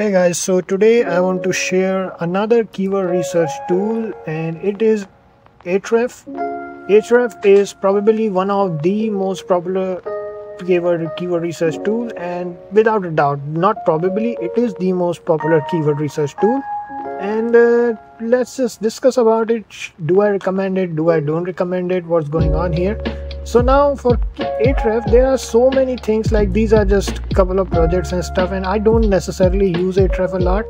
Hey guys, so today I want to share another keyword research tool and it is Ahrefs. Ahrefs is probably one of the most popular keyword keyword research tool and without a doubt, not probably, it is the most popular keyword research tool. And uh, let's just discuss about it. Do I recommend it? Do I don't recommend it? What's going on here? So now for Ahrefs there are so many things like these are just a couple of projects and stuff and i don't necessarily use Ahrefs a lot.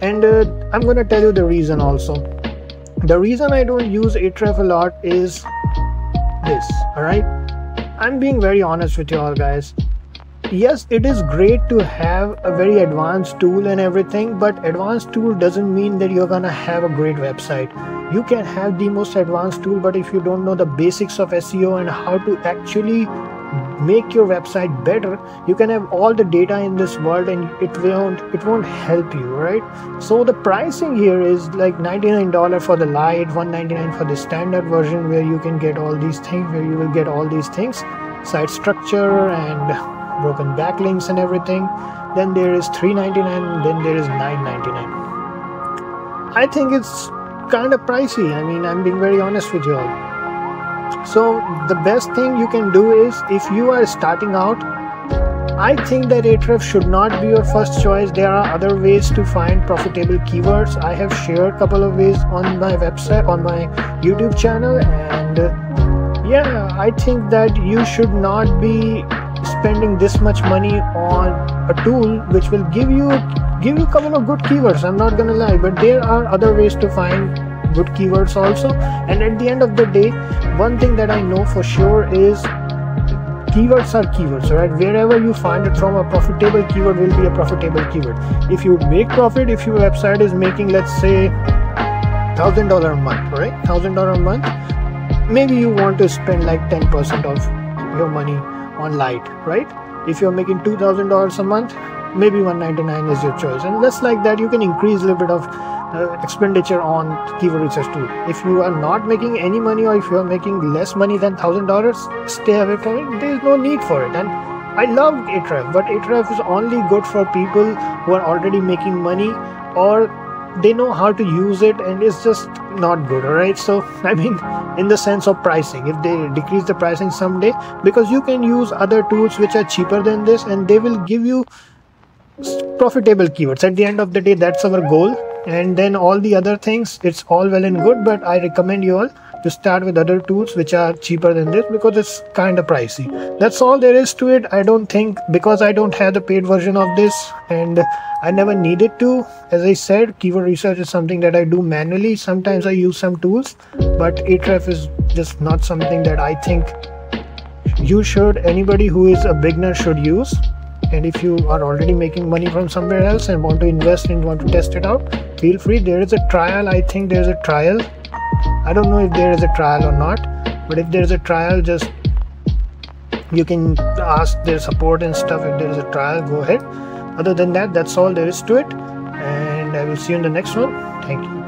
And uh, i'm gonna tell you the reason also. The reason i don't use Ahrefs a lot is this all right? I'm being very honest with you all guys. Yes it is great to have a very advanced tool and everything but advanced tool doesn't mean that you're gonna have a great website you can have the most advanced tool but if you don't know the basics of seo and how to actually make your website better you can have all the data in this world and it won't it won't help you right? So the pricing here is like $99 for the Lite 199 for the standard version where you can get all these things where you will get all these things site structure and broken backlinks and everything. Then there is 399 then there is 999 i think it's kind of pricey i mean i'm being very honest with you all so the best thing you can do is if you are starting out I think that Ahrefs should not be your first choice. There are other ways to find profitable keywords. I have shared a couple of ways on my website, on my YouTube channel, and yeah, I think that you should not be spending this much money on a tool which will give you give you a couple of good keywords i'm not gonna lie but there are other ways to find good keywords also. And at the end of the day one thing that i know for sure is keywords are keywords right? Wherever you find it from a profitable keyword will be a profitable keyword. If you make profit if your website is making let's say thousand dollar a month right? Thousand dollar a month maybe you want to spend like 10 percent of your money on Lite right? If you're making $2000 a month maybe 199 is your choice. And just like that you can increase a little bit of uh, expenditure on keyword research tool if you are not making any money or if you are making less money than thousand dollars stay away from it. There is no need for it. And i love Ahrefs but Ahrefs is only good for people who are already making money or they know how to use it and it's just not good all right so i mean in the sense of pricing if they decrease the pricing someday because you can use other tools which are cheaper than this and they will give you profitable keywords. At the end of the day that's our goal. And then all the other things it's all well and good but i recommend you all to start with other tools which are cheaper than this because it's kind of pricey. That's all there is to it. I don't think because i don't have the paid version of this and i never needed to. As i said keyword research is something that i do manually. Sometimes i use some tools but Ahrefs is just not something that i think you should anybody who is a beginner should use. And if you are already making money from somewhere else and want to invest and want to test it out feel free. There is a trial. I think there's a trial I don't know if there is a trial or not, but if there is a trial, just you can ask their support and stuff. If there is a trial, go ahead. Other than that, that's all there is to it. And I will see you in the next one. Thank you.